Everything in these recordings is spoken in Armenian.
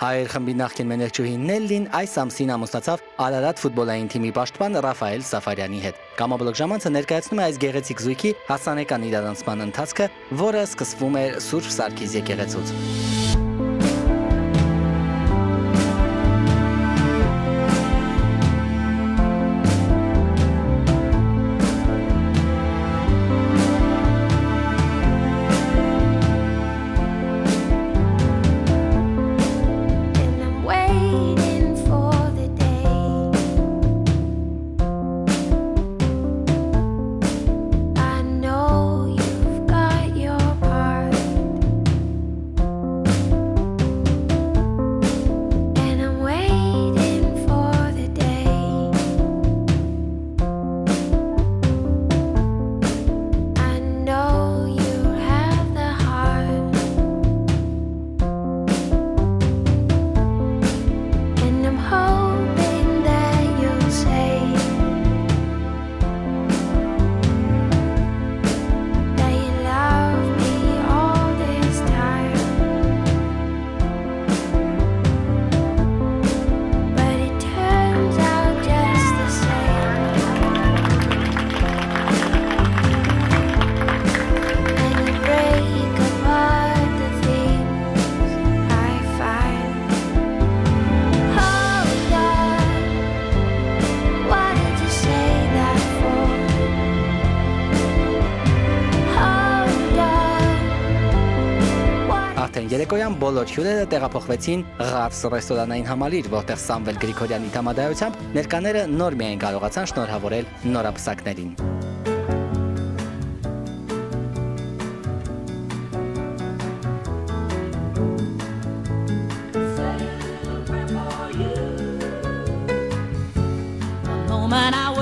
Հայեր խմբի նախկին մեներչուհի Նելլին այս ամսին ամուսնացավ Արարատ ֆուտբոլային թիմի պաշտպան Ռաֆայել Սաֆարյանի հետ։ Կամաբլոկ ժամանցը ներկայացնում է այս գեղեցիկ զույգի հասանեկան իրարանցման ընթացքը, որը սկսվում էր Սուրբ Սարգիս եկեղեցուց։ երեկոյան բոլոր հյուրերը տեղափոխվեցին Ղարս ռեստորանային համալիր, որտեղ Սամվել Գրիգորյանի համադայությամբ ներկաները նոր միայն կարողացան շնորհավորել նորապսակներին։ moment I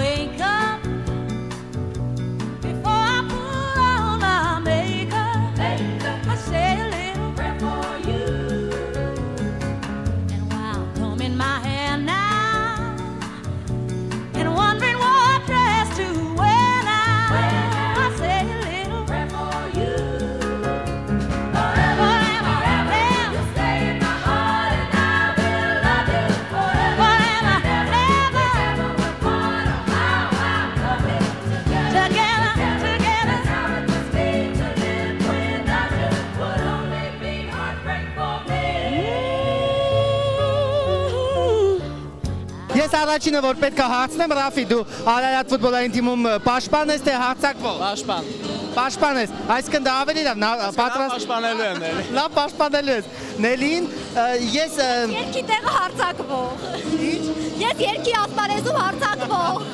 Ես առաջինը որ պետք է հարցնեմ Ռաֆի դու Արարատ ֆուտբոլային թիմում պաշտպան ես թե հարձակվող? Պաշտպան։ Պաշտպան ես այսինքն դա ավելի լավ պատրաստ Պաշտպանելու եմ ների։ լավ պաշտպանելու ես Նելին ես Երկի տեղը հարցակվող։ Ես երկի ասպարեզում հարցակվող։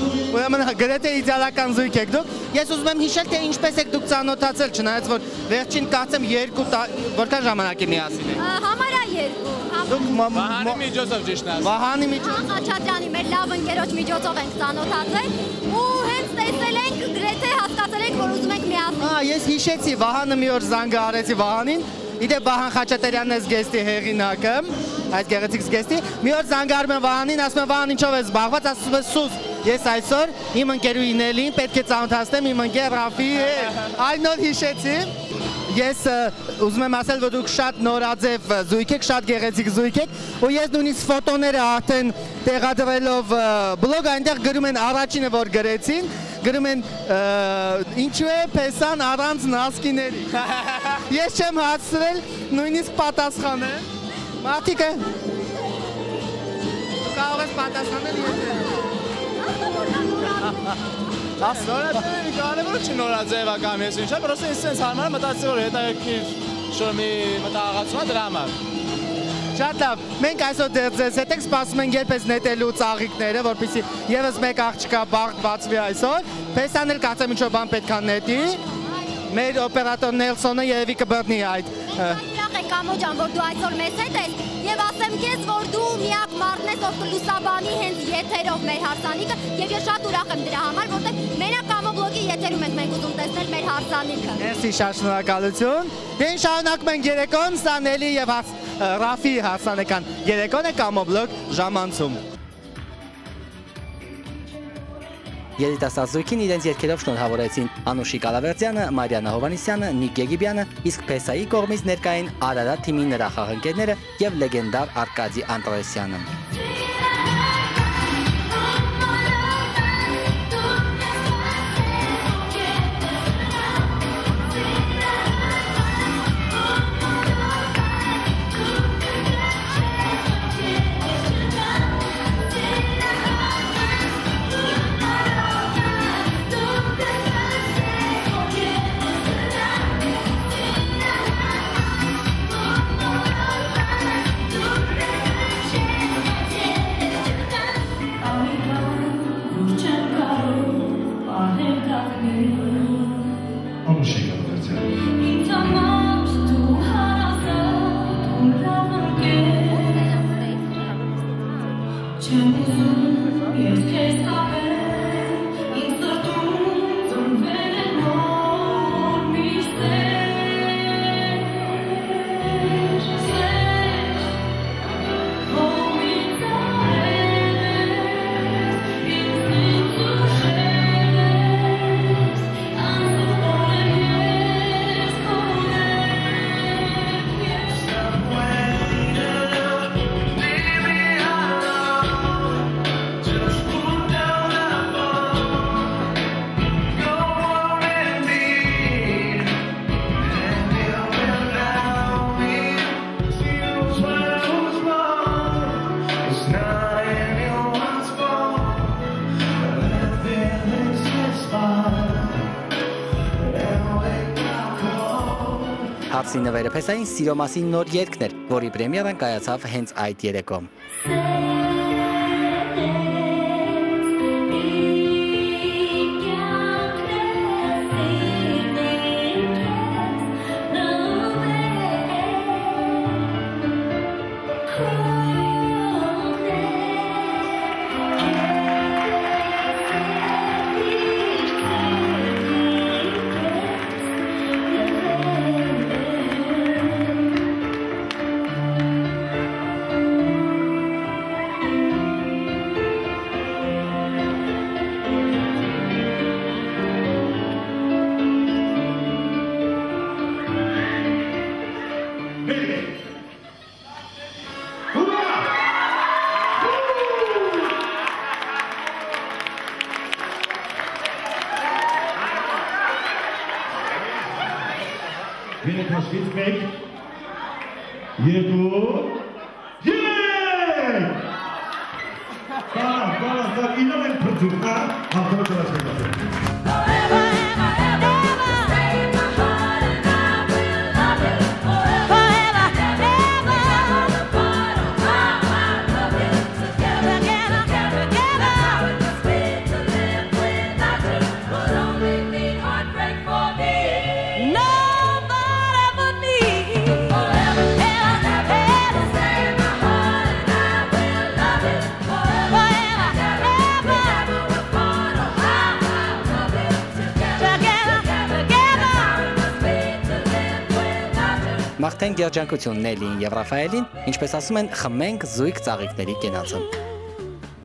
ուրեմն գրեթե իդեալական զույգ եք դուք ես ուզում եմ հիշել թե ինչպես եք դուք ծանոթացել չնայած որ վերջին կարծեմ երկու տա- որքան ժամանակ է միասին եք Ա, Համարյա երկու։ Վահանի միջոցով ճիշտն ասած։ Վահանի միջոց Ան Խաչատրյանի մեր լավ ընկերոջ միջոցով ենք ծանոթացել ու հենց տեսել ենք գրեթե հասկացել ենք որ ուզում ենք միասին։ Ա, ես հիշեցի Վահանը մի օր զանգը արեցի Վահանին Իդե Վահան Խաչատրյանն է զգեստի հեղինակը, այս գեղեցիկ զգեստի։ Մի օր զանգարում եմ Վահանին, ասում եմ Վահան ինչով ես զբաղված, ասում է սուս։ Ես այսօր իմ ընկերուհին Էլին պետք է ծանոթացնեմ իմ ընկեր Ռաֆի հետ։ Այն նոր հիշեցի։ Ես ուզում եմ ասել, որ դուք շատ նորաձև զույգ եք, շատ գեղեցիկ զույգ եք, ու ես նույնիսկ ֆոտոները արդեն տեղադրելով բլոգ այնտեղ գրում են առաջինը, որ գրեցին, գրում են ինչու է Փեսան առանց նասկիների։ Ես չեմ հասցրել նույնիսկ պատասխանել։ Մարտիկը Դու կարող ես պատասխանել եթե Նորաձևի կարևորը չի նորաձևական ես ինչա, պրոստը ինձ sense հարմար է մտածել որ հետաքրքիր շոր մի մտահղացում է դրա համար։ Շատ լավ։ Մենք այսօր ձեզ հետ ենք սպասում ենք երբ ես նետելու ծաղիկները, որպեսզի եւս մեկ աղջկա բաղ բացվի այսօր։ Փեսան էլ կարծեմ ինչ որ բան պետք է նետի։ Մեր օպերատոր Նելսոնը երևի կբռնի այդ Ուրախ եմ Կամո ջան, որ դու այսօր մեզ հետ ես եւ ասեմ ով կլուսաբանի հենց եթերով մեր հարսանիքը եւ ես շատ ուրախ եմ դրա համար, որտեղ մենակ Կամո բլոգի եթերում ենք մենք ուզում տեսնել մեր հարսանիքը։ Մերսի շնորհակալություն։ Դե շարունակում ենք երեկոն, սա Նելի եւ Ռաֆի հարսանեկան երեկոն է կամոբլոգ ժամանցում։ Երիտասարդ զույգին իրենց երկերով շնորհավորեցին Անուշիկ Ալավերդյանը, Մարիանա Հովանիսյանը, Նիկ Գեգիբյանը, իսկ Փեսայի կողմից ներկային Արարատ թիմի նրա խաղընկերները եւ լեգենդար Արկադի Անտրեսյանը։ Հարցի նվերը Փեսային սիրո մասին նոր երգն էր, որի պրեմիերան կայացավ հենց այդ երեկո։ Գինը Taşkent Bek. Jego... Zielek! Tak, tak, tak. I nawet. Մաղթենք երջանկություն Նելիին եւ Ռաֆայելին, ինչպես ասում են, խմենք զույգ ծաղիկների կենացը։